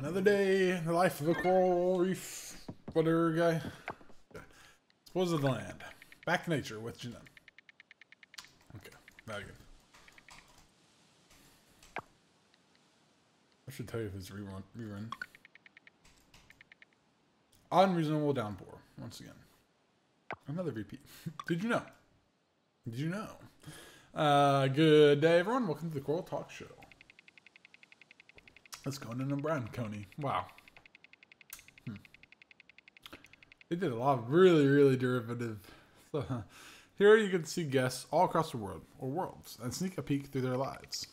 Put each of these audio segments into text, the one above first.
Another day in the life of a coral reef whatever guy. Suppose of the land. Back to nature with Janine. Okay, very good. I should tell you if it's rerun. rerun. Unreasonable downpour. Once again. Another repeat. Did you know? Did you know? Uh, good day, everyone. Welcome to the Coral Talk Show. That's Conan O'Brien, Coney. Wow. Hmm. They did a lot of really, really derivative. So, here you can see guests all across the world, or worlds, and sneak a peek through their lives.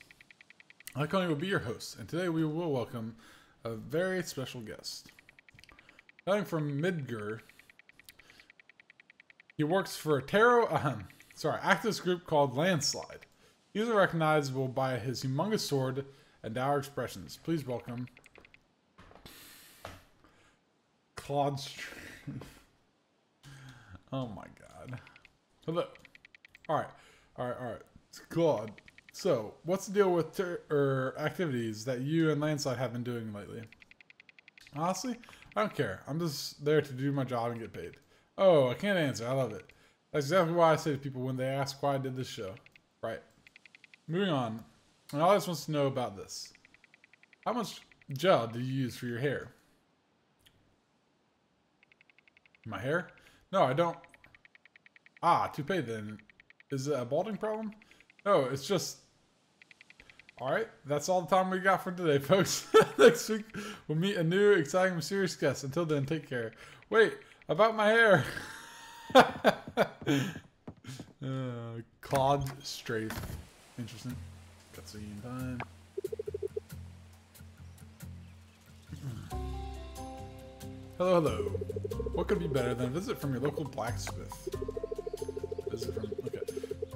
I, Coney, will be your host, and today we will welcome a very special guest. Coming from Midgar, he works for a tarot, um, sorry, activist group called Landslide. He's recognizable by his humongous sword and our expressions. Please welcome Claude. oh my god. Hello. All right, all right, all right. Claude. So, what's the deal with er, activities that you and Landslide have been doing lately? Honestly, I don't care. I'm just there to do my job and get paid. Oh, I can't answer. I love it. That's exactly why I say to people when they ask why I did this show. Right. Moving on. And audience wants to know about this. How much gel do you use for your hair? My hair? No, I don't. Ah, toupee then. Is it a balding problem? No, it's just... Alright, that's all the time we got for today, folks. Next week, we'll meet a new, exciting, mysterious guest. Until then, take care. Wait, about my hair. uh, Claude Strafe. Interesting. Cutscene time. Hello, hello. What could be better than a visit from your local blacksmith? Visit from, okay.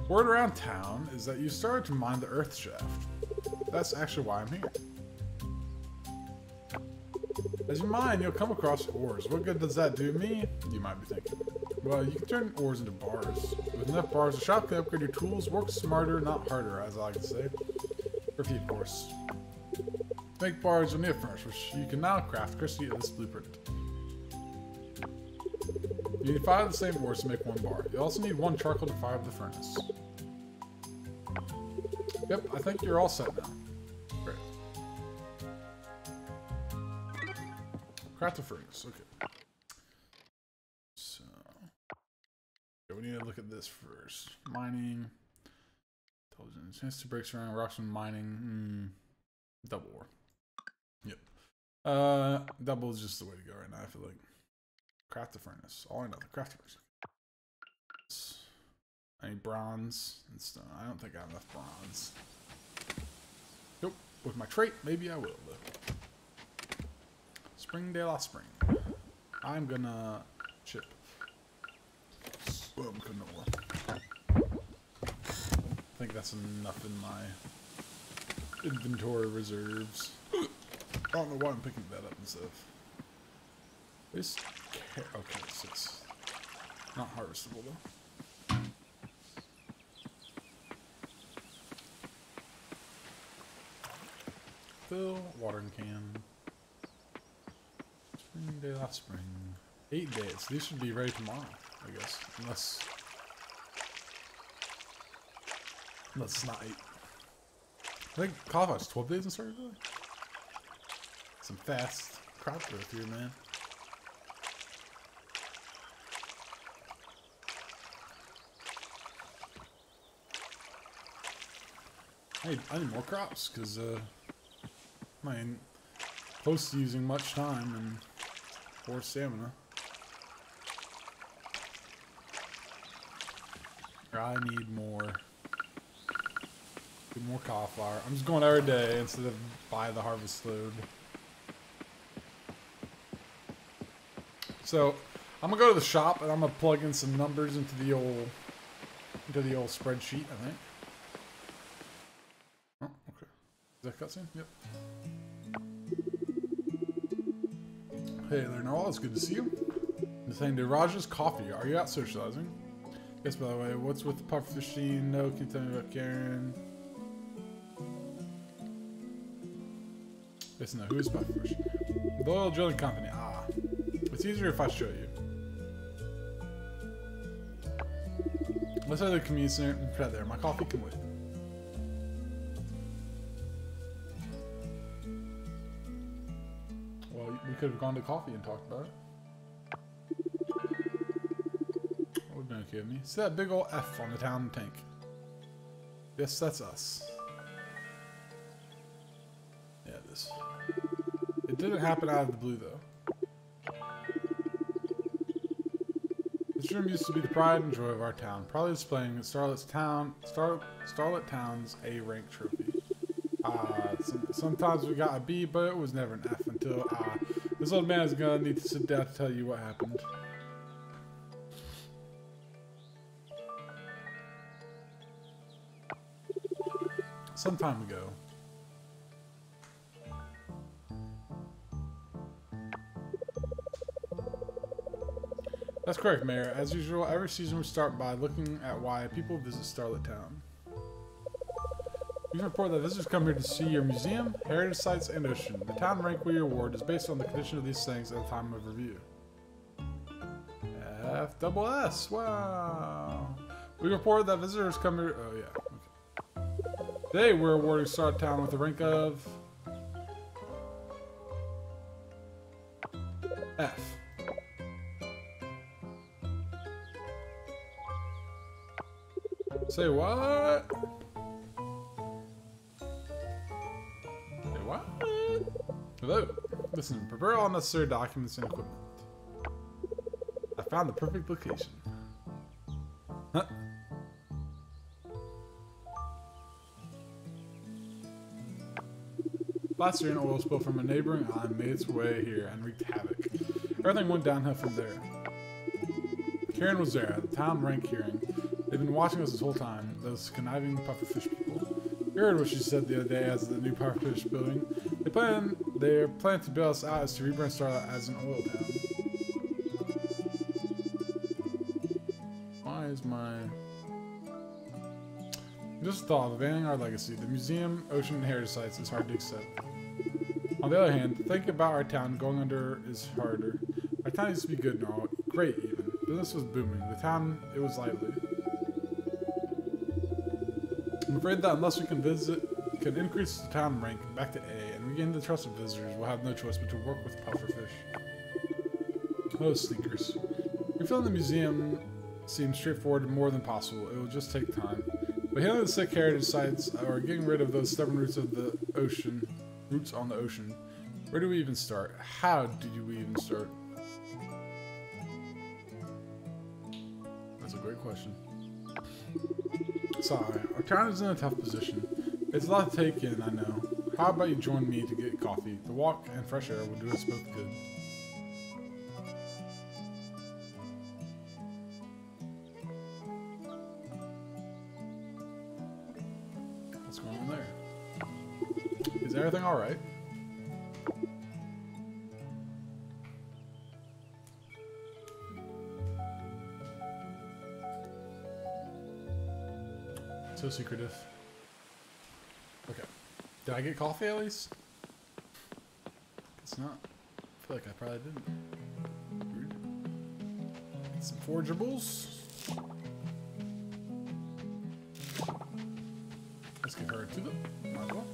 Word around town is that you started to mine the earth shaft. That's actually why I'm here. As you mine, you'll come across ores. What good does that do me? You might be thinking. Well, you can turn ores into bars. With enough bars, the shop can upgrade your tools, work smarter, not harder, as I like to say. For few, of course. Make bars, need a furnace, which you can now craft courtesy of this blueprint. You need five of the same ores to make one bar. You also need one charcoal to fire up the furnace. Yep, I think you're all set now. Great. Craft the furnace, okay. So, okay, need to look at this first. Mining, intelligence, chance to break surrounding rocks and mining, mm, double ore. Yep. Uh, double is just the way to go right now, I feel like. Craft the furnace. All I know, the craft the furnace. I need bronze and stone. I don't think I have enough bronze. Nope. With my trait, maybe I will. Though. La Spring. I'm gonna chip. Canola. I think that's enough in my inventory reserves. I don't know why I'm picking that up and stuff. This okay, so it's not harvestable though. Fill watering can. Spring day last spring. Eight days. These should be ready tomorrow, I guess. Unless Unless it's not eight. I think Cauliflower's 12 days in really? Some fast crop growth here, man. I need, I need more crops because uh, I ain't close to using much time and poor stamina. I need more. Get more cauliflower. I'm just going every day instead of buy the harvest load. So I'm gonna go to the shop and I'm gonna plug in some numbers into the old into the old spreadsheet. I think. Oh, okay. Is that cutscene? Yep. Hey there, Noel. It's good to see you. Nathaniel Raja's coffee. Are you out socializing? Yes, by the way, what's with the puff machine? No, can you tell me about Karen? Listen, who is Pufferfish? Loyal Drilling Company. Ah. It's easier if I show you. Let's have the community center right there. My coffee can wait. Well, we could have gone to coffee and talked about it. With me? See that big old F on the town tank? Yes, that's us. Yeah, it is. It didn't happen out of the blue, though. This room used to be the pride and joy of our town, proudly displaying Starlet's town, Star, Starlet Town's A rank trophy. Uh, some, sometimes we got a B, but it was never an F until uh, this old man is gonna need to sit down to tell you what happened. Some time ago. That's correct, Mayor. As usual, every season we start by looking at why people visit Starlet Town. We report that visitors come here to see your museum, heritage sites, and ocean. The town rank we award is based on the condition of these things at the time of review. F double S. Wow. We report that visitors come here. Oh yeah. Today we're awarding Starlet Town with the rank of F. Say what? Say what? Hello. Listen, prepare all necessary documents and equipment. I found the perfect location. Huh? Last year, an oil spill from a neighboring island made its way here and wreaked havoc. Everything went downhill from there. Karen was there at the town rank hearing. They've been watching us this whole time, those conniving pufferfish people. You heard what she said the other day as the new pufferfish building. They plan their plan to bail us out is to rebrand Starlet as an oil town. Why is my just thought of abandoning our legacy. The museum, ocean, and heritage sites is hard to accept. The other hand, think about our town going under is harder. Our town used to be good and all, great even. Business was booming. The town, it was lively. I'm afraid that unless we can visit, can increase the town rank back to A and regain the trust of visitors, we'll have no choice but to work with pufferfish. Oh, sneakers. Refilling the museum seems straightforward more than possible. It will just take time. But healing the sick heritage sites or getting rid of those stubborn roots of the ocean, roots on the ocean, where do we even start? How do we even start? That's a great question. Sorry, our town is in a tough position. It's a lot to take in, I know. How about you join me to get coffee? The walk and fresh air will do us both good. So secretive. Okay. Did I get coffee at least? Guess not. I feel like I probably didn't. Get some forageables. Let's give her a tulip. Might as well.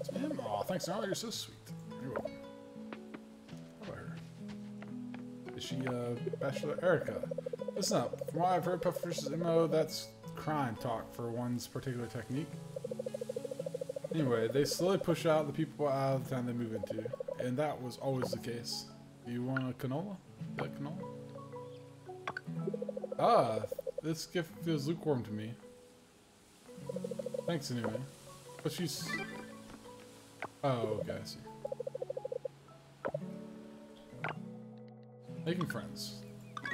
It's him. Aw, thanks, Nala. You're so sweet. You're welcome. How about her? Is she, uh, Bachelor Erica? Listen up. From what I've heard, Pufferfish's MO, that's crime talk for one's particular technique. Anyway, they slowly push out the people out of the town they move into, and that was always the case. Do you want a canola? Like canola? Ah, this gift feels lukewarm to me. Thanks anyway. But she's... Oh, okay, I see. Making friends.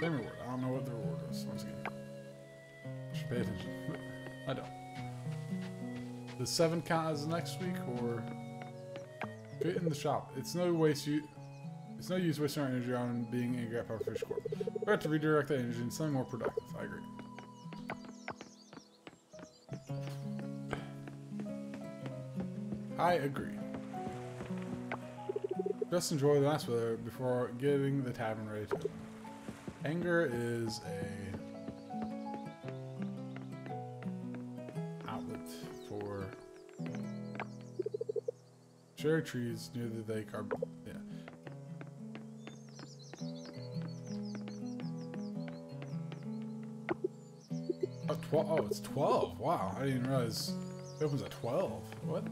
Same reward. I don't know what the reward is, once again. Pay attention. I don't. The seven count as next week or fit in the shop? It's no waste you it's no use wasting our energy on being angry at Pufferfish Corp. We have to redirect that energy into something more productive. I agree. I agree. Just enjoy the nice weather before getting the tavern ready to. Anger is a cherry trees near the lake are yeah. Oh, 12. Oh, it's 12. Wow, I didn't realize it opens at 12. What?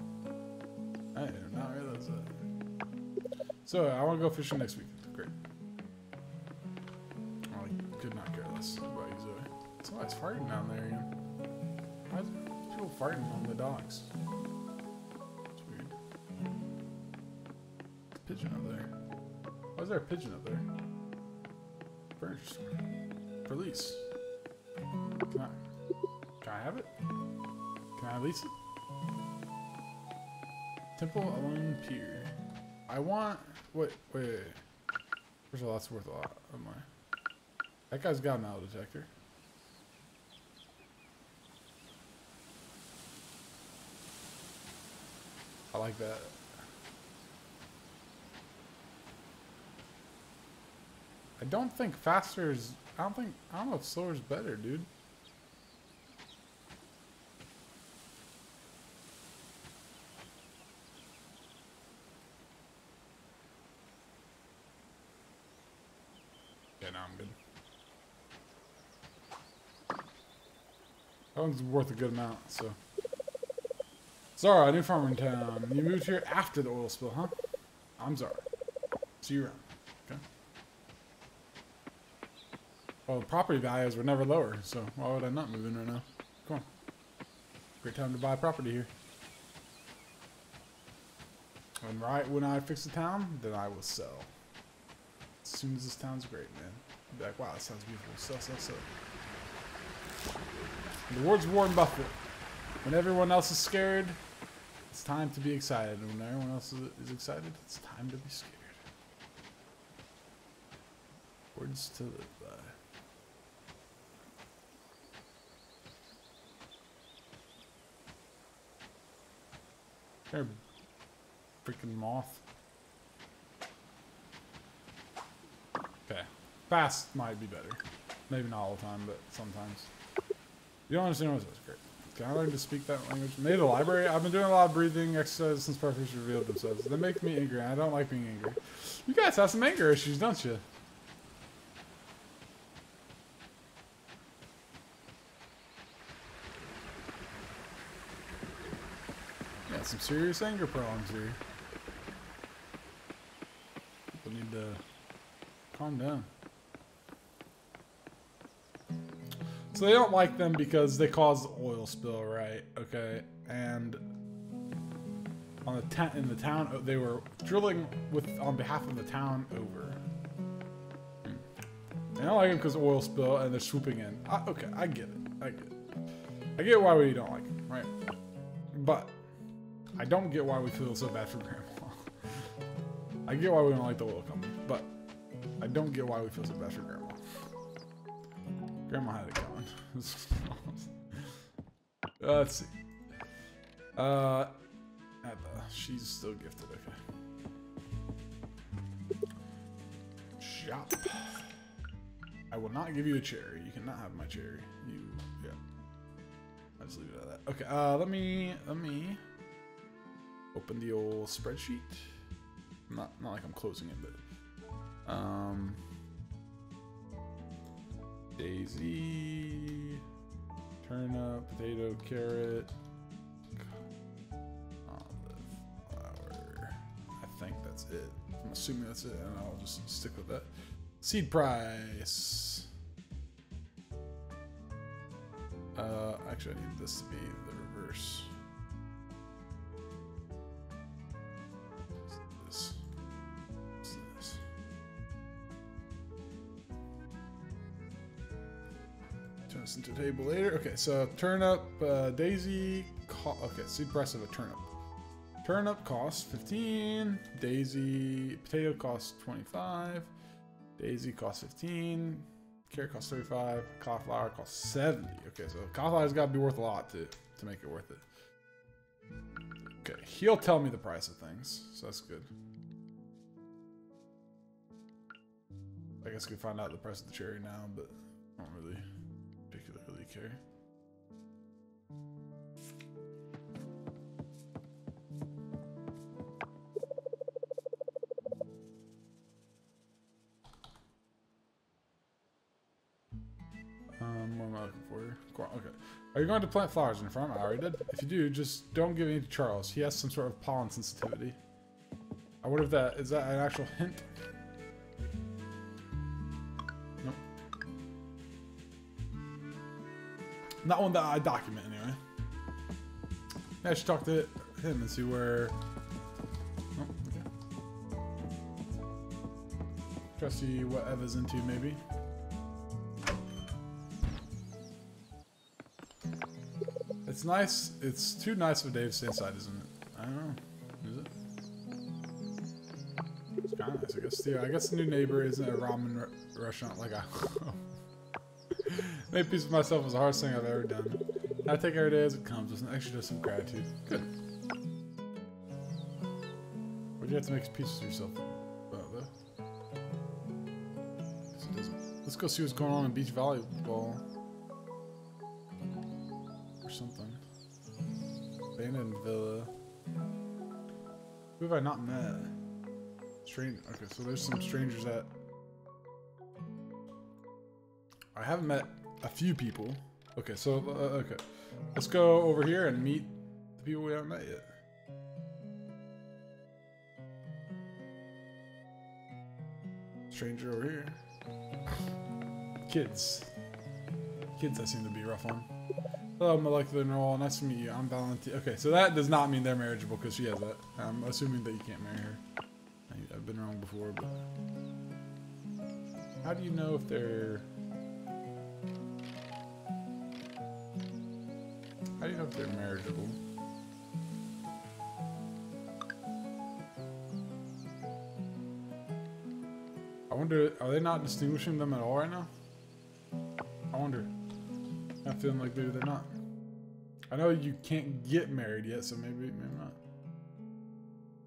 I did not realize that. So, I want to go fishing next week. Great. I could not care less about you, Zoe. It's Somebody's farting down there again. Why is people farting on the docks? Pigeon up there. Why is there a pigeon up there? Furniture Release. Can I, can I have it? Can I lease it? Temple Alone Pier. I want. Wait, wait, wait. First of all, that's worth a lot of money. That guy's got a metal detector. I like that. Don't think faster is. I don't think. I don't know if slower is better, dude. Yeah, no, I'm good. That one's worth a good amount, so. Zara, new farmer in town. You moved here after the oil spill, huh? I'm Zara. See you around. Okay. Well, property values were never lower, so why would I not move in right now? Come on. Great time to buy property here. And right when I fix the town, then I will sell. As soon as this town's great, man. I'll be like, wow, this sounds beautiful. Sell, sell, sell. The words Warren Buffett. When everyone else is scared, it's time to be excited. And when everyone else is, is excited, it's time to be scared. Words to live Freaking moth. Okay. Fast might be better. Maybe not all the time, but sometimes. You don't understand what says. Great. Can I learn to speak that language? Maybe the library? I've been doing a lot of breathing exercises since Parface revealed themselves. They make me angry. I don't like being angry. You guys have some anger issues, don't you? Yeah, some serious anger problems here. People need to calm down. So they don't like them because they caused oil spill, right? Okay, and on the in the town uh, they were drilling with on behalf of the town over. Hmm. They don't like them because oil spill and they're swooping in. I, okay, I get it. I get it. I get why we don't like them, right? But I don't get why we feel so bad for Grandma. I get why we don't like the oil company, but I don't get why we feel so bad for Grandma. Grandma had it coming. uh, let's see. Uh, Ella, she's still gifted. Okay. Shop. I will not give you a cherry. You cannot have my cherry. You, yeah. I'll just leave it at that. Okay. Uh, let me let me open the old spreadsheet. Not not like I'm closing it, but um. Daisy, turnip, potato, carrot, olive, flower. I think that's it. I'm assuming that's it, and I'll just stick with that. Seed price. Uh, actually, I need this to be the reverse. Table later. Okay, so turnip, uh, daisy, okay, seed price of a turnip. Turnip costs 15, daisy, potato costs 25, daisy costs 15, carrot costs 35, cauliflower costs 70. Okay, so cauliflower's got to be worth a lot to, to make it worth it. Okay, he'll tell me the price of things, so that's good. I guess we could find out the price of the cherry now, but I don't really particularly care. Um, what am I looking for? Okay. Are you going to plant flowers in your farm? I already did. If you do, just don't give any to Charles. He has some sort of pollen sensitivity. I wonder if that is that an actual hint. Not one that I document anyway. I should talk to him and see where. Oh, okay. Try to see what Eva's into, maybe. It's nice. It's too nice of a day to stay inside, isn't it? I don't know. Is it? It's kind of nice, I guess. Yeah, I guess the new neighbor isn't a ramen restaurant like I. Made peace with myself was the hardest thing I've ever done. I take every day as it comes with an extra dose of gratitude. Good. What do you have to make peace with yourself about, doesn't. Let's go see what's going on in beach volleyball. Or something. Abandoned villa. Who have I not met? Strange. Okay, so there's some strangers that I haven't met a few people. Okay, so uh, okay, let's go over here and meet the people we haven't met yet. Stranger over here. Kids. Kids I seem to be rough on. Hello, molecular narwhal. Nice to meet you. I'm Valentina. Okay, so that does not mean they're marriageable because she has that. I'm assuming that you can't marry her. I've been wrong before, but how do you know if they're? How do you know if they're marriageable? I wonder, are they not distinguishing them at all right now? I wonder. I'm feeling like maybe they're not. I know you can't get married yet, so maybe, maybe not.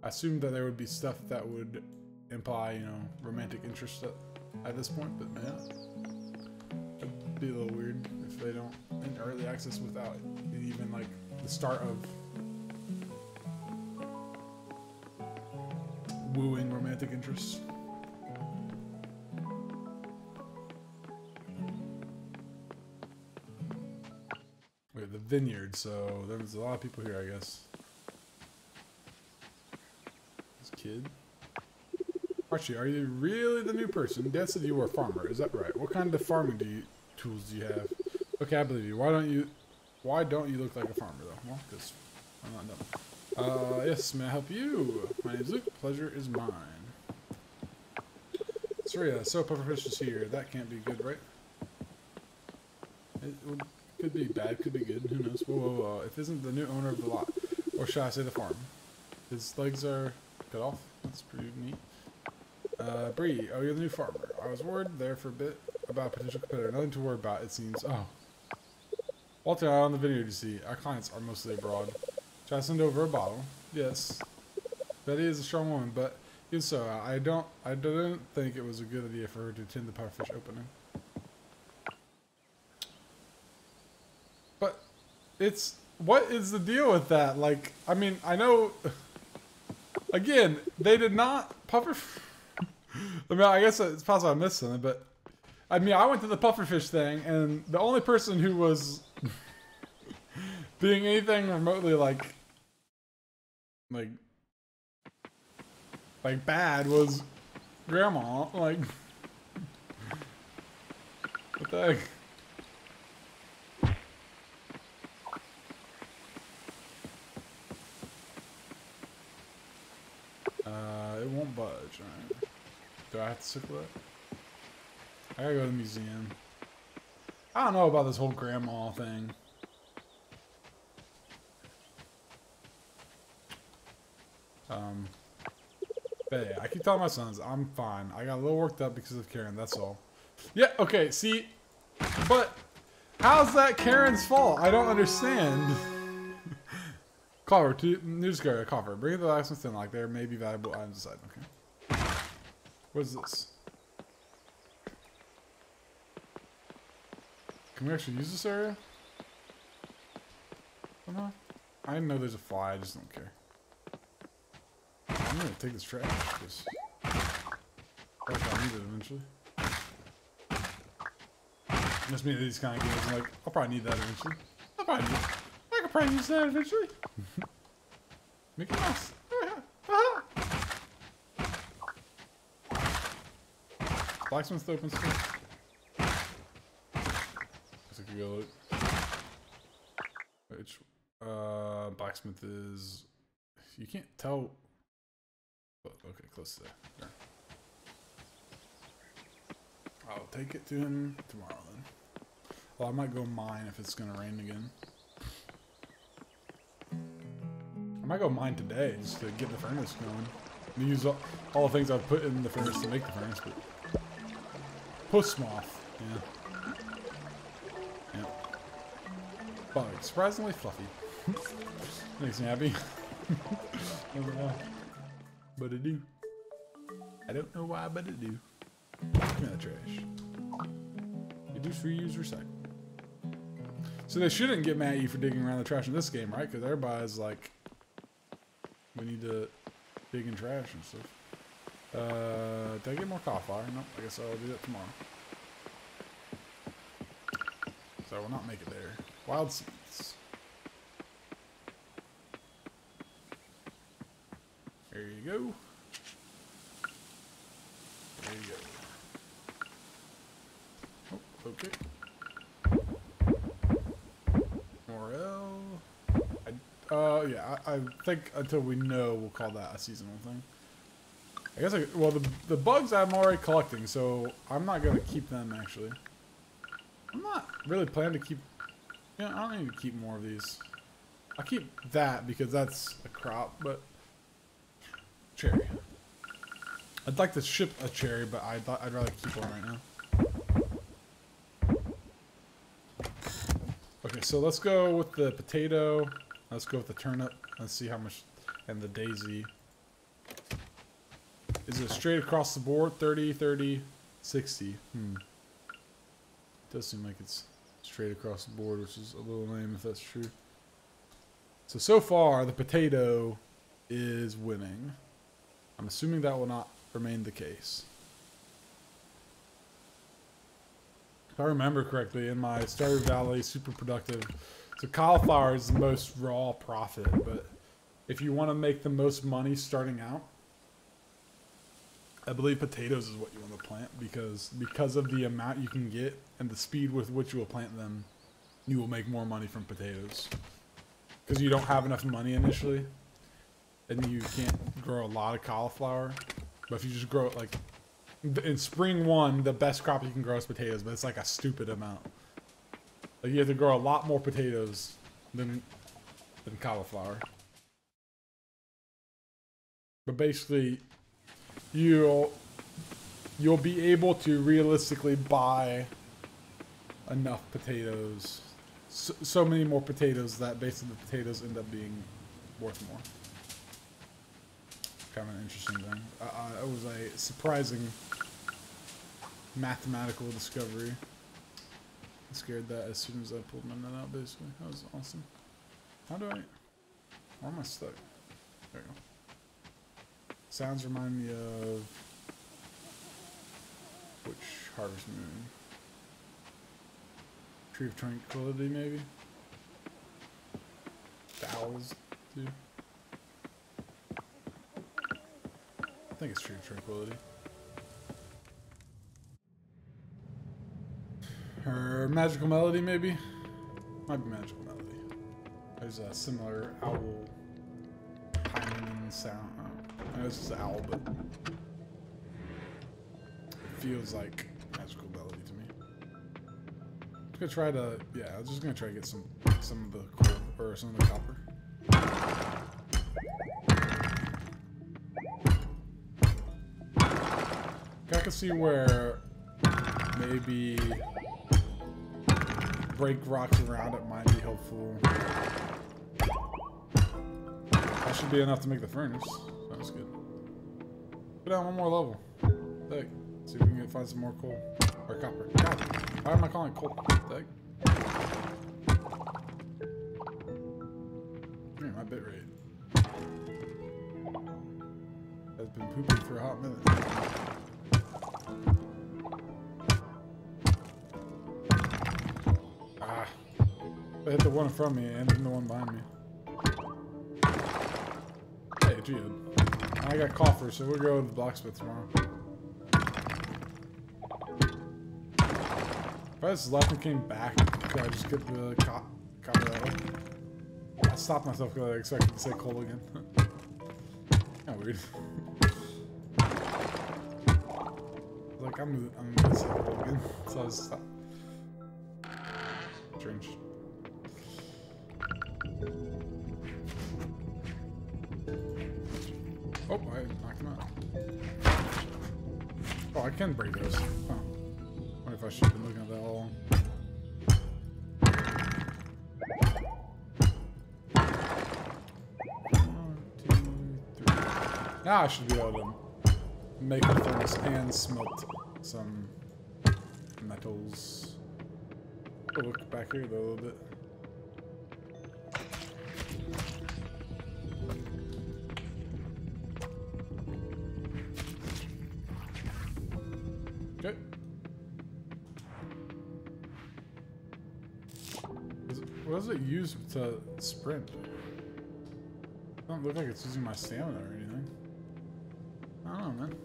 I assumed that there would be stuff that would imply, you know, romantic interest at, at this point, but man, it'd be a little weird if they don't early access without even like the start of wooing romantic interest. Wait, the vineyard, so there's a lot of people here, I guess. This kid. Archie, are you really the new person? Dad said you were a farmer, is that right? What kind of farming do you tools do you have? Okay, I believe you. Why don't you why don't you look like a farmer though? Well, because I'm not dumb. Uh yes, may I help you? My name's Luke, pleasure is mine. Surya, so pufferfish is here. That can't be good, right? It would, could be bad, could be good. Who knows? Whoa, whoa, whoa. If isn't the new owner of the lot, or should I say the farm? His legs are cut off. That's pretty neat. Uh, Bree, oh, you're the new farmer. I was worried there for a bit about a potential competitor. Nothing to worry about, it seems. Oh. Walter, on the vineyard, you see, our clients are mostly abroad. Should I send over a bottle? Yes. Betty is a strong woman, but even so, I don't, I didn't think it was a good idea for her to attend the pufferfish opening. But it's what is the deal with that? Like, I mean, I know. Again, they did not puffer. I mean, I guess it's possible I missed something, but I mean, I went to the pufferfish thing, and the only person who was being anything remotely like, like, like bad was grandma. Like, what the heck? Uh, it won't budge. Right. Do I have to circle it? I gotta go to the museum. I don't know about this whole grandma thing. Um, but yeah, I keep telling my sons, I'm fine. I got a little worked up because of Karen, that's all. Yeah, okay, see, but how's that Karen's fault? I don't understand. Cover. to newsguard, coffer. Bring the items in. like there may be valuable items inside. Okay. What is this? Can we actually use this area? Somehow? I know there's a fly, I just don't care. I'm gonna take this trash, because I'll need it eventually. Must be these kind of games, I'm like, I'll probably need that eventually. I'll probably need I could probably use that eventually. Mickey Mouse. Blacksmith open still. Guess I could go look. Which, uh, blacksmith is. You can't tell. Okay, close to there. I'll take it to him tomorrow then. Well, I might go mine if it's gonna rain again. I might go mine today just to get the furnace going. Use all, all the things I've put in the furnace to make the furnace, but Puss moth. Yeah. Yeah. Bug. Surprisingly fluffy. Makes me happy. I don't know. But it do. I don't know why, but it do. Me that trash. Reduce, reuse, recycle. So they shouldn't get mad at you for digging around the trash in this game, right? Because everybody's like, we need to dig in trash and stuff. Uh, did I get more cauliflower? No, I guess I'll do that tomorrow. So I will not make it there. Wild seeds. Go. There you go. Oh, okay. Morel. I, uh, yeah, I, I think until we know, we'll call that a seasonal thing. I guess I, well, the, the bugs I'm already collecting, so I'm not going to keep them, actually. I'm not really planning to keep, yeah, I don't need to keep more of these. I'll keep that because that's a crop, but cherry. I'd like to ship a cherry, but I thought I'd rather keep one right now. Okay, so let's go with the potato. Let's go with the turnip. Let's see how much, and the daisy. Is it straight across the board? 30, 30, 60. Hmm. Does seem like it's straight across the board, which is a little lame if that's true. So, so far, the potato is winning. I'm assuming that will not remain the case. If I remember correctly, in my Stardew Valley super productive, so cauliflower is the most raw profit, but if you want to make the most money starting out, I believe potatoes is what you want to plant because because of the amount you can get and the speed with which you will plant them, you will make more money from potatoes. Because you don't have enough money initially, and you can't grow a lot of cauliflower. But if you just grow it like in spring one, the best crop you can grow is potatoes, but it's like a stupid amount. Like you have to grow a lot more potatoes than than cauliflower. But basically, you'll you'll be able to realistically buy enough potatoes so, so, many more potatoes that basically the potatoes end up being worth more kind of an interesting thing uh, it was a surprising mathematical discovery I scared that as soon as I pulled my nut out basically that was awesome how do I where am I stuck there we go Sounds remind me of which Harvest Moon? Tree of Tranquility, maybe. The too. Think it's True Tranquility. Her Magical Melody, maybe. Might be Magical Melody. There's a similar owl pining sound. I know this is owl, but it feels like magical melody to me. I'm gonna try to, yeah, I'm just gonna try to get some, some of the coal, or some of the copper. see where maybe break rocks around it might be helpful. That should be enough to make the furnace. Sounds good. Go down one more level. Dig. See if we can find some more coal. Or copper. Why am I calling coal? Dig. Man, my bitrate has been pooping for a hot minute. I hit the one in front of me and then the one behind me. Hey, Geode. I got coffers, so we'll go to the blacksmith tomorrow. If I just left and came back, could I just get the cop? I stopped myself because I expected to say coal again. kind of weird. like I'm, I'm gonna say coal again, so I just stopped. Can break those. Huh. Wonder if I should have been looking at that all along. Now I should be able to make a furnace and smelt some metals. Look back here though, a little bit. Does it use to sprint? Doesn't look like it's using my stamina or anything. I don't know, man.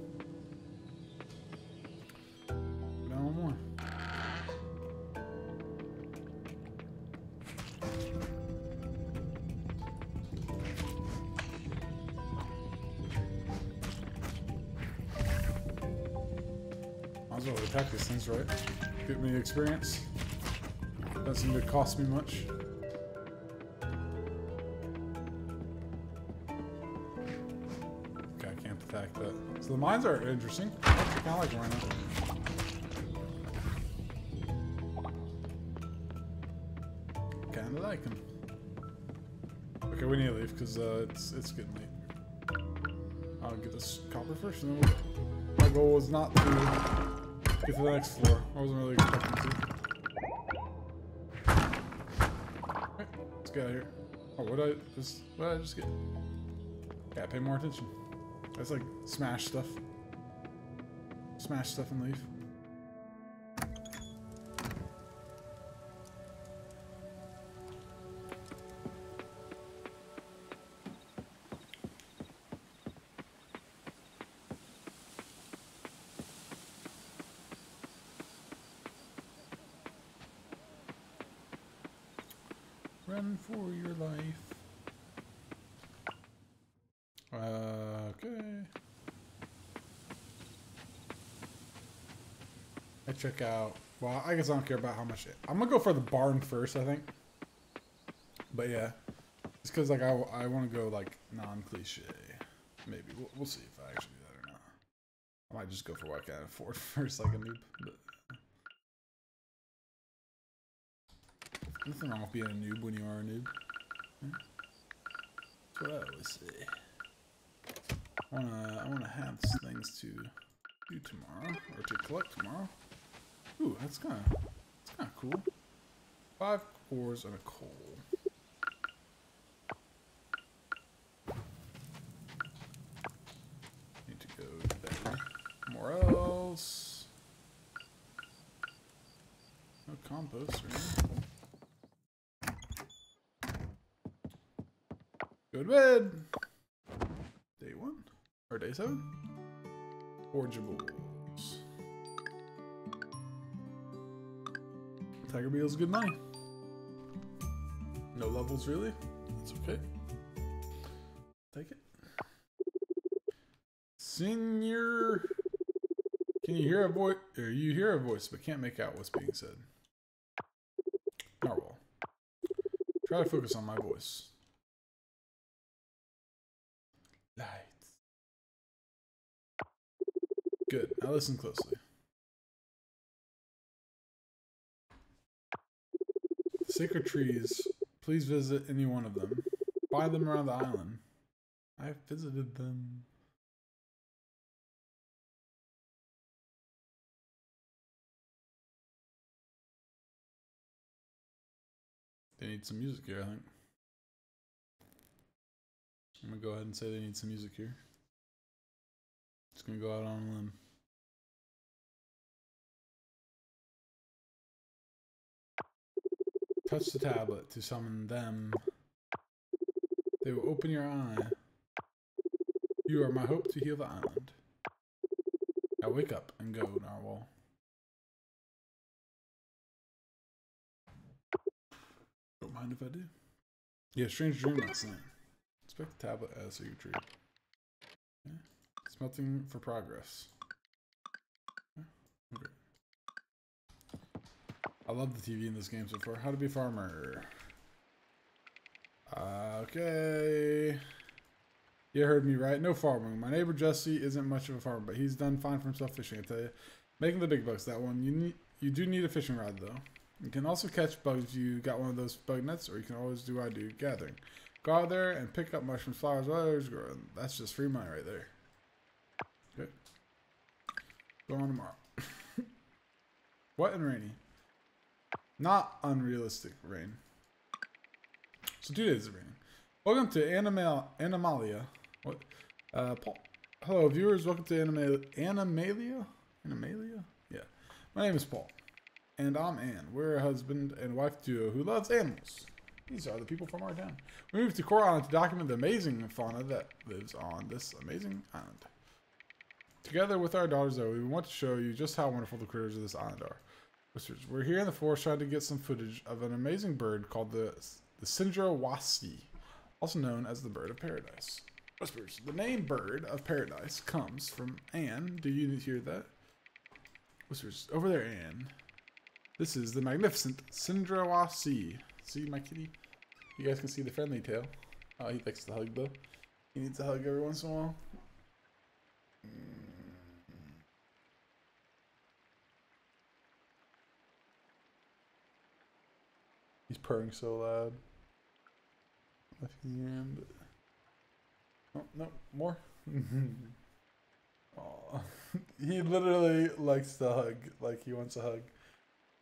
No more. Might as well attack these things, right? Get me experience. Doesn't seem to cost me much. Okay, I can't attack that. So the mines are interesting. I kind of like now. Kind of like them. Okay, we need to leave because uh, it's it's getting late. I'll get this copper first, and then we'll... my goal was not to get to the next floor. I wasn't really expecting to. Of here. Oh, what I just what I just get? Gotta pay more attention. That's like smash stuff. Smash stuff and leave. Check out. Well, I guess I don't care about how much. I'm gonna go for the barn first, I think. But yeah, it's because like I, I want to go like non-cliche. Maybe we'll, we'll see if I actually do that or not. I might just go for what I can afford first, like a noob. But nothing wrong with being a noob when you are a noob. That's what I always say. I wanna I wanna have things to do tomorrow or to collect tomorrow. Ooh, that's kinda that's kinda cool. Five ores and a coal. Need to go there. More else. No compost or anything. Go to bed. Day one or day seven. Forgeables. Tiger Beetle's good money. No levels really. That's okay. Take it. Senior. Can you hear a voice? You hear a voice, but can't make out what's being said. Narwhal. Try to focus on my voice. Lights. Good. Now listen closely. Sacred trees. Please visit any one of them. Buy them around the island. I've visited them. They need some music here, I think. I'm gonna go ahead and say they need some music here. Just gonna go out on a limb. Touch the tablet to summon them. They will open your eye. You are my hope to heal the island. Now wake up and go, Narwhal. Don't mind if I do. Yeah, strange dream last night. Inspect the tablet as a tree. Okay. Smelting for progress. Okay. I love the TV in this game so far. How to be a farmer. Okay. You heard me right. No farming. My neighbor Jesse isn't much of a farmer, but he's done fine for himself fishing. I tell you, making the big bucks. That one. You need. You do need a fishing rod though. You can also catch bugs. You got one of those bug nets, or you can always do what I do, gathering. Go out there and pick up mushrooms, flowers, others growing. That's just free money right there. Good. Go on tomorrow. Wet and rainy. Not unrealistic rain. So two days of raining. Welcome to Animal Animalia. What? Uh, Paul. Hello, viewers. Welcome to Animal Animalia. Animalia. Yeah. My name is Paul, and I'm Anne. We're a husband and wife duo who loves animals. These are the people from our town. We moved to Coral Island to document the amazing fauna that lives on this amazing island. Together with our daughter Zoe, we want to show you just how wonderful the critters of this island are. Whispers. We're here in the forest trying to get some footage of an amazing bird called the the Cendrawasih, also known as the bird of paradise. Whispers. The name bird of paradise comes from Anne. Do you hear that? Whispers. Over there, Anne. This is the magnificent Cendrawasih. See my kitty? You guys can see the friendly tail. Oh, he likes to hug though. He needs a hug every once in a while. Hmm. He's purring so loud. Hear but oh no, more. He literally likes to hug, like he wants a hug.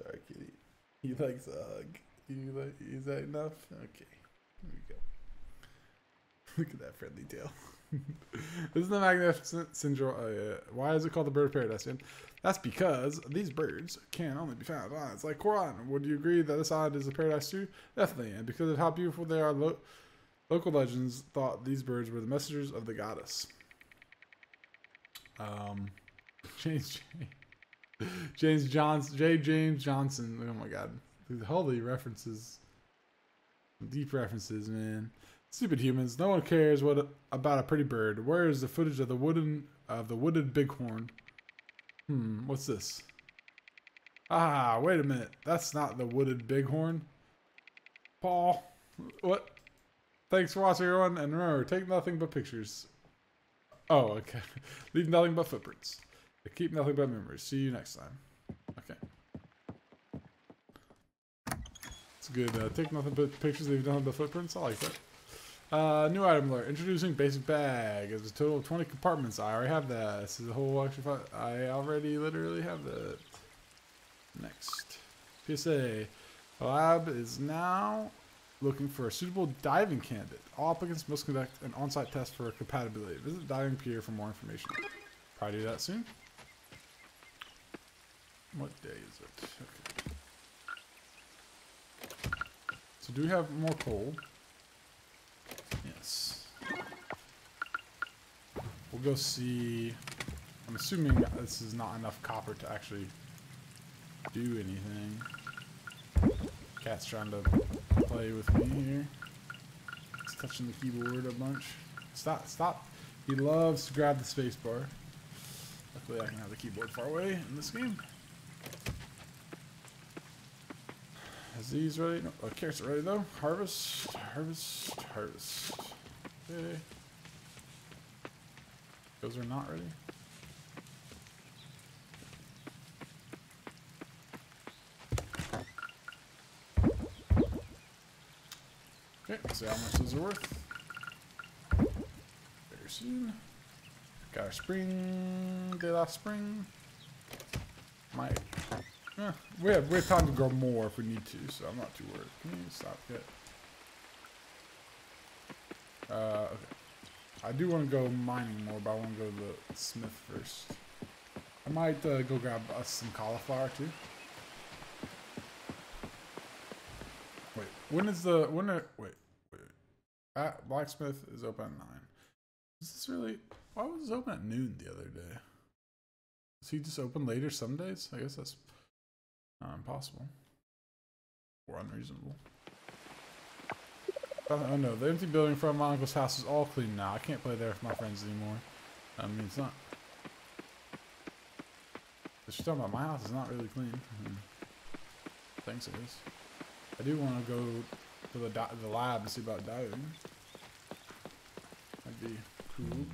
Sorry, kitty. He likes a hug. You like? Is that enough? Okay, here we go. Look at that friendly tail. this is the magnificent syndrome. Oh. Why is it called the bird of paradise? And that's because these birds can only be found on islands like Island. Would you agree that this island is a paradise too? Definitely, and because of how beautiful they are, lo local legends thought these birds were the messengers of the goddess. Um, James James Johnson, J. James Johnson. Oh my God, the holy references, deep references, man. Stupid humans. No one cares what about a pretty bird. Where is the footage of the wooden of the wooded bighorn? Hmm, what's this? Ah, wait a minute. That's not the wooded bighorn. Paul, what? Thanks for watching, everyone, and remember, take nothing but pictures. Oh, okay. Leave nothing but footprints. Keep nothing but memories. See you next time. Okay. It's good. Uh, take nothing but pictures, leave nothing but footprints. I like that. Uh, new item alert. Introducing basic bag. It's a total of 20 compartments. I already have that. This is a whole extra I already literally have that. Next. PSA. The lab is now looking for a suitable diving candidate. All applicants must conduct an on-site test for compatibility. Visit Diving Pier for more information. Probably do that soon. What day is it? Okay. So do we have more coal? Yes. We'll go see. I'm assuming this is not enough copper to actually do anything. Cat's trying to play with me here. He's touching the keyboard a bunch. Stop, stop. He loves to grab the space bar. Luckily I can have the keyboard far away in this game. These ready? No, oh, uh, carrots are ready though. Harvest, harvest, harvest. Okay. Those are not ready. Okay, let's see how much those are worth. Very soon. Got our spring, day last spring. My Eh, we have we have time to grow more if we need to, so I'm not too worried. Can you stop it? Uh, okay. I do want to go mining more, but I want to go to the smith first. I might uh, go grab us some cauliflower too. Wait, when is the when? Are, wait, wait. Uh, blacksmith is open at nine. Is this really? Why was it open at noon the other day? Is he just open later some days? I guess that's not impossible or unreasonable. Oh, no, the empty building from my uncle's house is all clean now. I can't play there with my friends anymore. I mean, it's not. But you're talking about my house is not really clean. Hmm. Thanks, it is. I do want to go to the the lab and see about diving. That'd be cool.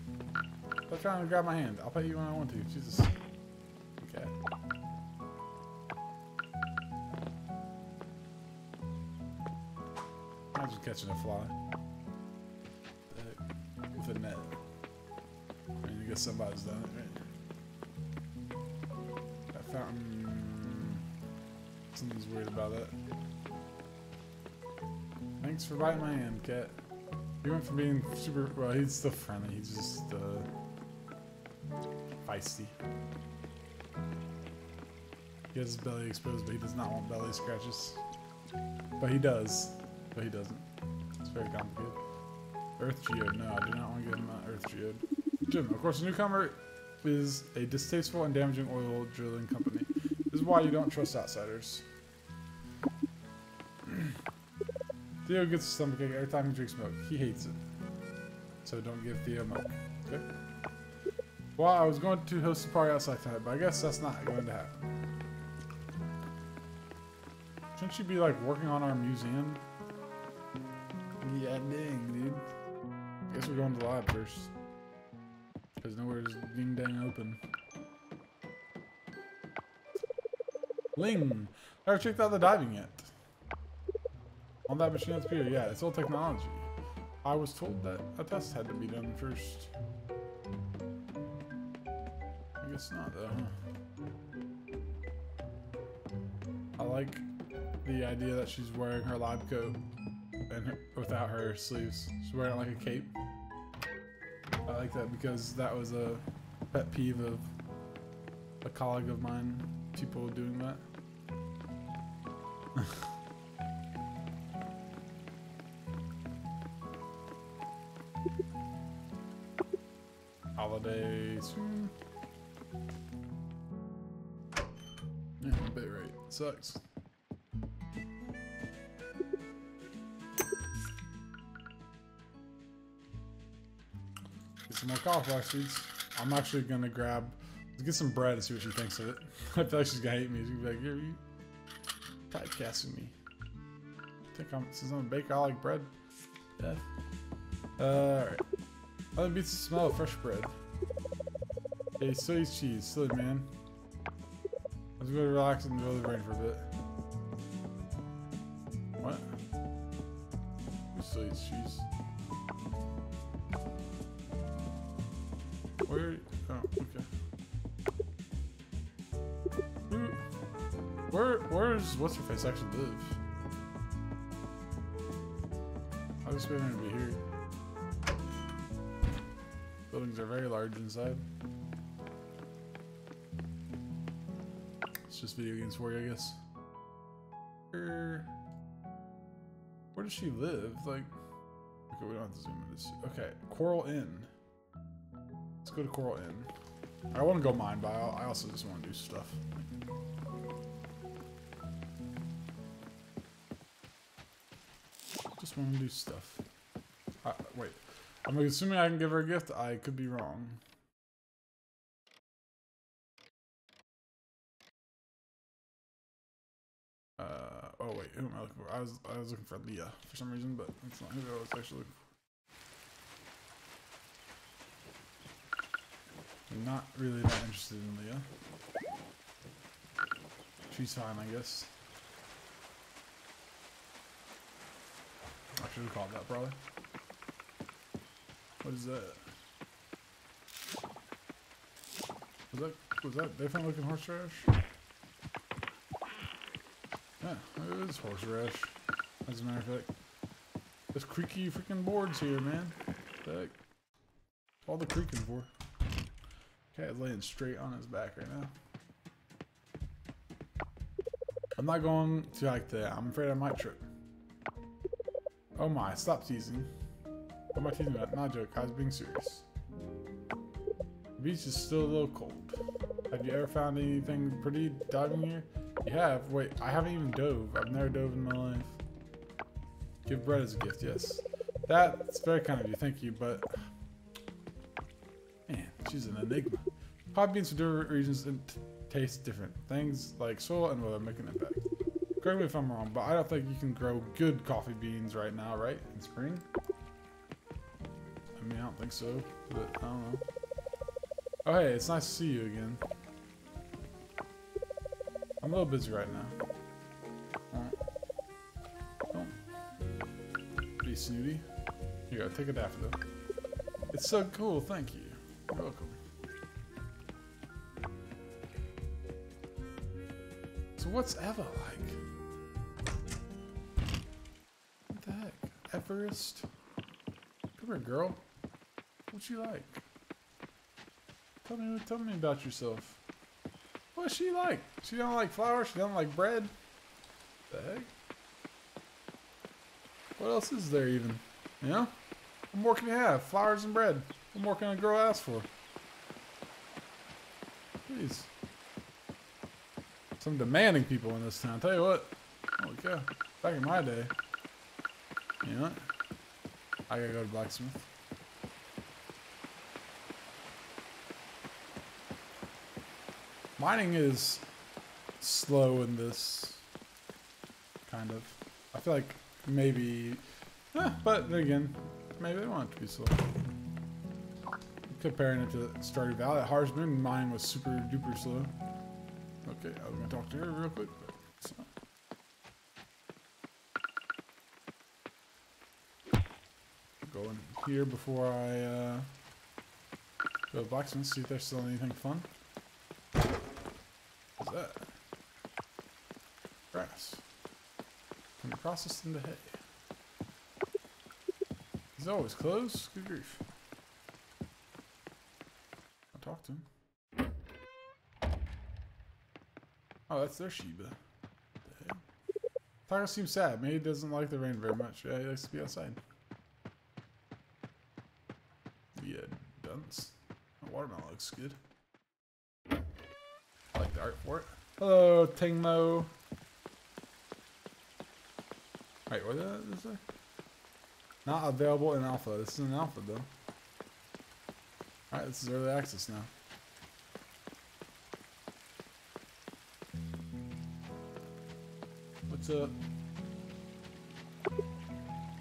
Stop trying to grab my hand. I'll pay you when I want to. Jesus. Okay. I'm just catching a fly. With a net. I mean, I guess somebody's done it, right? That fountain... Something's weird about it. Thanks for biting my hand, cat. He went from being super... Well, he's still friendly. He's just, uh... Feisty. He has his belly exposed, but he does not want belly scratches. But he does. But he doesn't. It's very complicated. Earth Geode. No, I do not want to give him an Earth Geode. Jim, of course, a newcomer is a distasteful and damaging oil drilling company. This is why you don't trust outsiders. Theo gets a stomachache every time he drinks milk. He hates it. So don't give Theo milk. Okay? Well, I was going to host a party outside tonight, but I guess that's not going to happen. Shouldn't you be like working on our museum? Never checked out the diving yet. On that machine that's Peter, yeah, it's old technology. I was told that a test had to be done first. I guess not though, huh? I like the idea that she's wearing her lab coat and her, without her sleeves. She's wearing like a cape. I like that because that was a pet peeve of a colleague of mine. People doing that. Holidays. Yeah, bit rate Sucks. Get some more cauliflower seeds. I'm actually gonna grab, let's get some bread and see what she thinks of it. I feel like she's gonna hate me. She's gonna be like, you're you typecasting me. I think I'm, since I'm a baker, I like bread. Yeah. Uh, alright. Nothing beats the smell of fresh bread. Hey, silly cheese. Silly man. Let's go relax and enjoy the rain for a bit. What's her face actually live? I was expecting to be here. Buildings are very large inside. It's just video games for you, I guess. Where? Where does she live? Like, okay, we don't have to zoom in. This. Okay, Coral Inn. Let's go to Coral Inn. I want to go mine, but I also just want to do stuff. Want to do stuff. Uh, wait. I'm assuming I can give her a gift. I could be wrong. Uh, oh wait, who am I looking for? I was I was looking for Leah for some reason, but that's not who I was actually not really that interested in Leah. She's fine, I guess. I should have called that probably. What is that? Was that was that different looking horseradish? Yeah, it is horseradish. As a matter of fact. There's creaky freaking boards here, man. Heck. All the creaking for. Cat is laying straight on his back right now. I'm not going to like that. I'm afraid I might trip. Oh my, stop teasing. What am I teasing about? Not a joke, I was being serious. The beach is still a little cold. Have you ever found anything pretty diving here? You have? Wait, I haven't even dove. I've never dove in my life. Give bread as a gift, yes. That's very kind of you, thank you, but... Man, she's an enigma. Pod beans from different regions taste different. Things like soil and weather make an impact. Correct me if I'm wrong, but I don't think you can grow good coffee beans right now, right? In spring? I mean, I don't think so, but I don't know. Oh, hey, it's nice to see you again. I'm a little busy right now. Don't be snooty. Here, go, take a daffodil. It's so cool, thank you. You're welcome. So what's Eva like? Everest? Come here, girl. What's she like? Tell me, tell me about yourself. What's she like? She don't like flowers? She don't like bread? The heck? What else is there even? You know? What more can you have? Flowers and bread. What more can a girl ask for? Please. Some demanding people in this town. Tell you what. Holy cow. Back in my day. You know what? I gotta go to blacksmith. Mining is slow in this kind of. I feel like maybe, eh, but then again, maybe they want it to be slow. Comparing it to Stardew Valley, at Harsman, mine was super duper slow. Okay, I'm gonna talk to her real quick. But it's not. Go in here before I uh, go to blacksmith, see if there's still anything fun. What's that? Grass. Can you process into hay? He's always closed. Good grief. I'll talk to him. Oh, that's their Sheba. Taco seems sad. Maybe he doesn't like the rain very much. Yeah, he likes to be outside. The watermelon looks good. I like the art for it. Hello, Tingmo. Wait, what is it? Not available in alpha. This is an alpha though. Alright, this is early access now. What's up?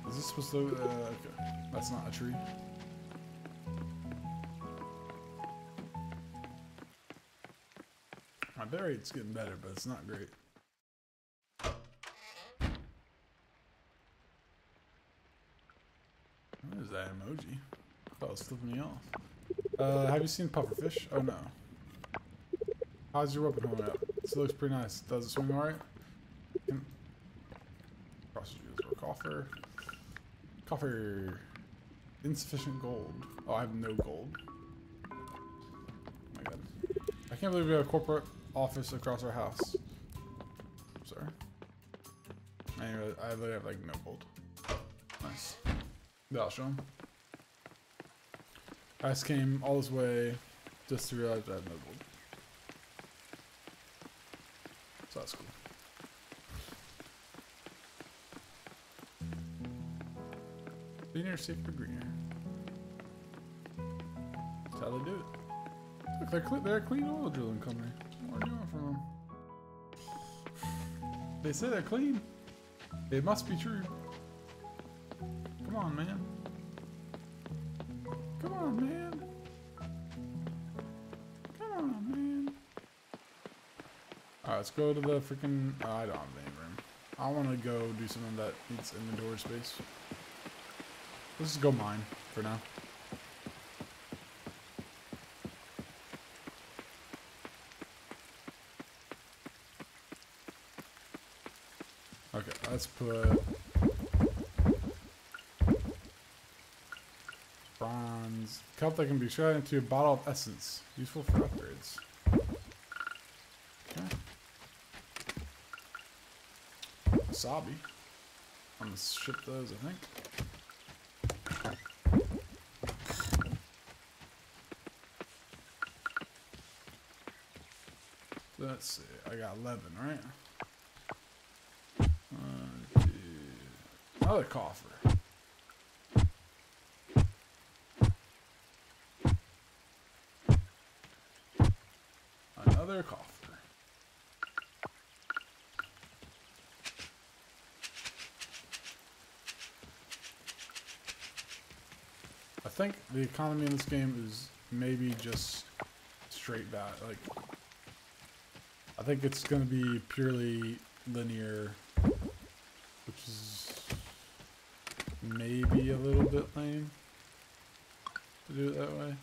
Is this supposed to uh, okay. That's not a tree. Rate's getting better, but it's not great. What is that emoji? I thought it was flipping me off. Uh, have you seen pufferfish? Oh no. How's your weapon holding up? This looks pretty nice. Does it swing alright? Use or coffer. Coffer. Insufficient gold. Oh, I have no gold. Oh my god. I can't believe we have a corporate office across our house. I'm sorry. Anyway, I literally have like no gold. Nice. I'll show him. I just came all this way just to realize I have no gold. So that's cool. Greener, safer, greener. That's how they do it. Look, they're, they're a clean oil drilling company. They say they're clean. It must be true. Come on, man. Come on, man. Come on, man. Alright, let's go to the freaking. Oh, I don't have any room. I want to go do something that needs inventory space. Let's just go mine for now. Okay, let's put bronze Cup that can be shot into a bottle of essence. Useful for upgrades. Okay. Wasabi. I'm gonna ship those, I think. Let's see. I got 11, right? One, two. Another coffer. Another coffer. I think the economy in this game is maybe just straight bad. Like, I think it's going to be purely linear, which is a little bit lame to do it that way.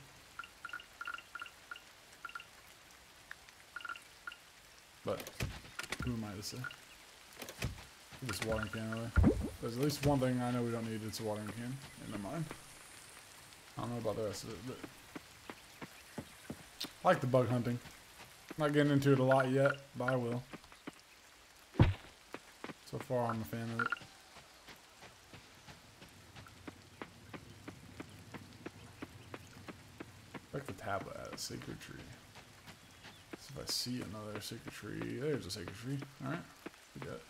But who am I to say? This watering can away. There's at least one thing I know we don't need. It's a watering can in my mind. I don't know about the rest of it, but I like the bug hunting. Not getting into it a lot yet, but I will. So far, I'm a fan of it. Like the tablet at a sacred tree. If I see another sacred tree, there's a sacred tree. Alright, we got it.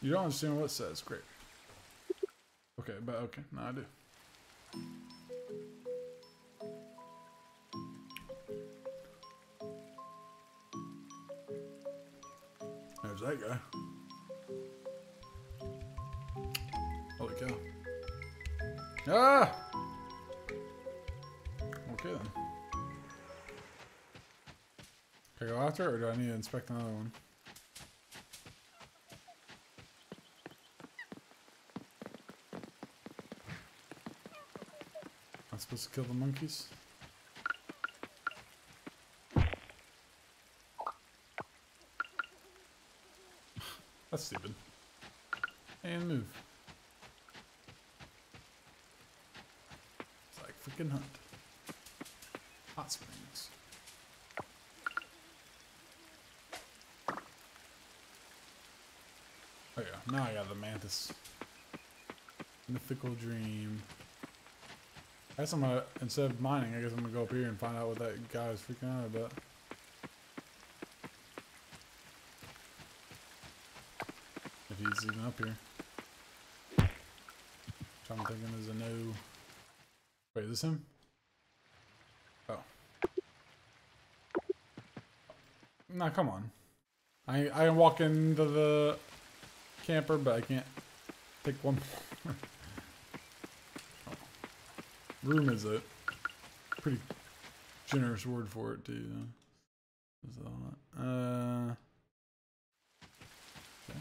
You don't understand what it says, great. Okay, but okay, now I do. There's that guy. Holy cow. Ah! Okay then. Can I go after it, or do I need to inspect another one? I'm supposed to kill the monkeys? That's stupid. And move. It's like freaking hunt. Hot springs. Oh yeah, now I got the mantis. Mythical dream. I guess I'm gonna, instead of mining, I guess I'm gonna go up here and find out what that guy is freaking out about. If he's even up here. Which I'm thinking is a no. Wait, is this him? Nah, come on. I I can walk into the camper, but I can't take one. Room is a pretty generous word for it too. though. Is that all right? Uh. okay.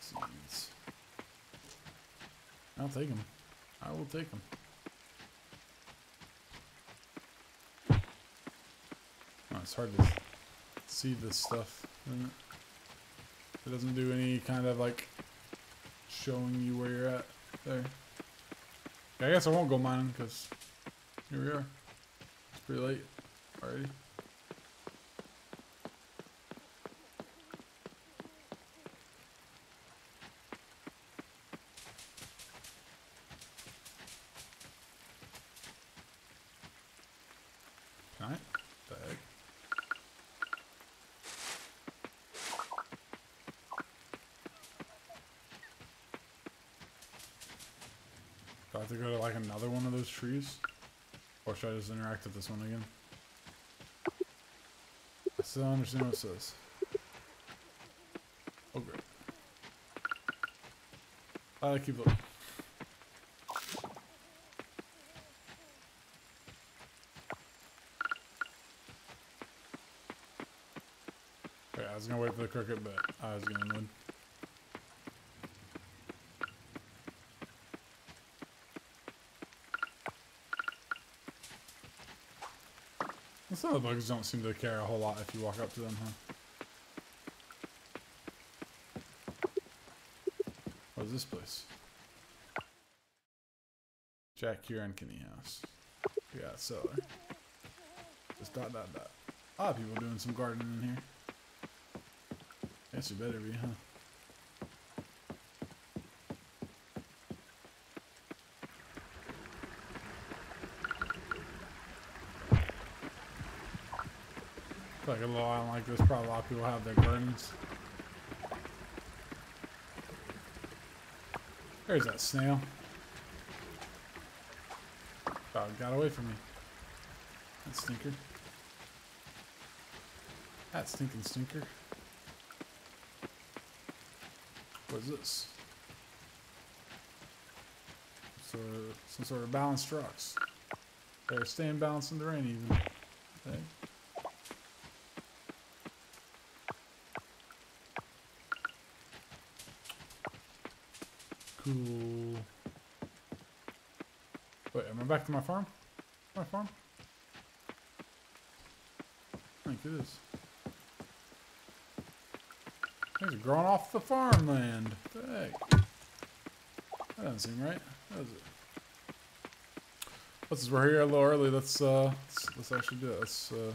Seeds. I'll take them. I will take them. Oh, it's hard to s- see this stuff, it? It doesn't do any kind of like showing you where you're at there. Yeah, I guess I won't go mining because here we are. It's pretty late already. Can I? The heck? Do I have to go to like another one of those trees? Or should I just interact with this one again? I still don't understand what it says. Oh great. I keep looking. Okay, I was gonna wait for the cricket, but I was gonna win. Some of the bugs don't seem to care a whole lot if you walk up to them, huh? What is this place? Jack Huron Kinney House. Yeah, cellar. Just dot dot dot. A lot of people doing some gardening in here. Guess you better be, huh? Like a little island like this, probably a lot of people have their gardens. There's that snail. Oh, got away from me. That stinker. That stinking stinker. What's this? So, some sort of balanced rocks. They're staying balanced in the rain even. Okay. Cool. Wait, am I to my farm? My farm? I think it is. Things are growing off the farmland. Dang. That doesn't seem right, does it? Let's we're here a little early. Let's uh, let's, let's actually do it. Let's uh,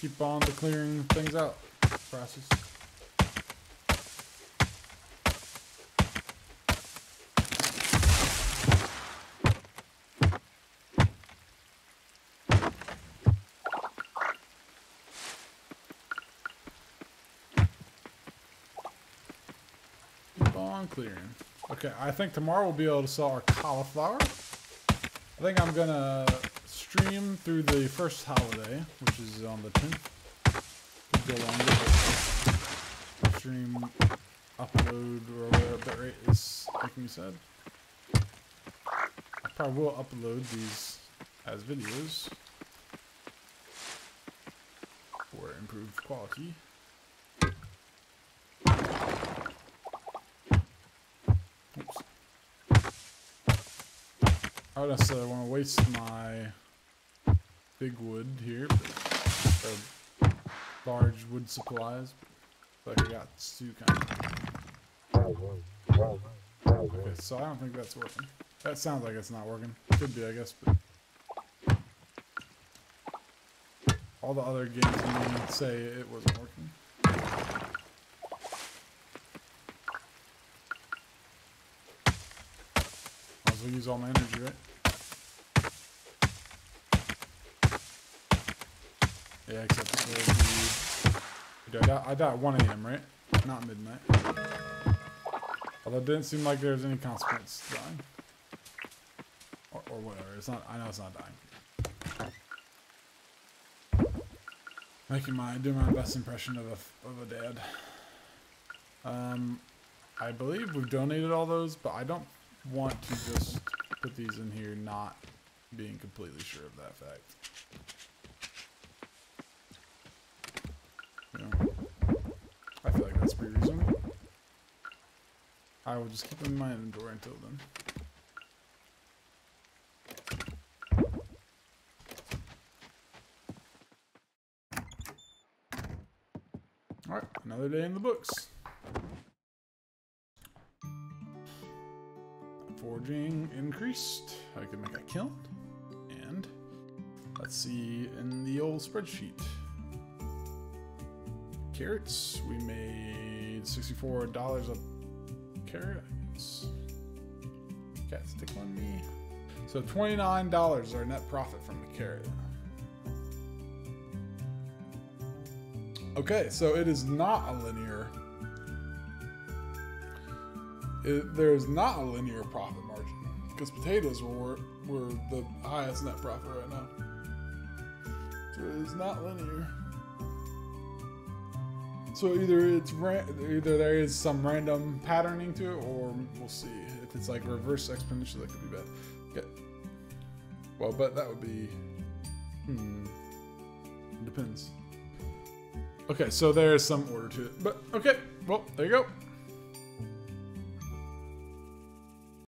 keep on the clearing things out process. Keep on clearing. Okay, I think tomorrow we'll be able to sell our cauliflower. I think I'm gonna stream through the first holiday, which is on the 10th. Could go longer, stream upload or whatever bitrate is making me sad. I probably will upload these as videos for improved quality. I don't necessarily want to waste my big wood here, but, large wood supplies. But I got two kind of. Okay, so I don't think that's working. That sounds like it's not working. Could be, I guess, but all the other games say it wasn't working. Might as well use all my energy, right? Yeah, except. I died, I at 1 a.m., right? Not midnight. Although it didn't seem like there was any consequence to dying. Or, or whatever. It's not. I know it's not dying. Making my doing my best impression of a of a dad. Um, I believe we've donated all those, but I don't want to just put these in here not being completely sure of that fact. Know, I feel like that's pretty reasonable. I will just keep them in my inventory until then. Alright, another day in the books. Increased. I can make a kiln. And let's see in the old spreadsheet. Carrots, we made $64 a carrot. I guess. Cat's tickling me. So $29 is our net profit from the carrot. Okay, so it is not a linear. It, there is not a linear profit margin because potatoes were were the highest net profit right now. So it is not linear. So either it's either there is some random patterning to it, or we'll see if it's like reverse exponential. That could be bad. Okay. Well, but that would be. Hmm. Depends. Okay, so there is some order to it. But okay, well, there you go.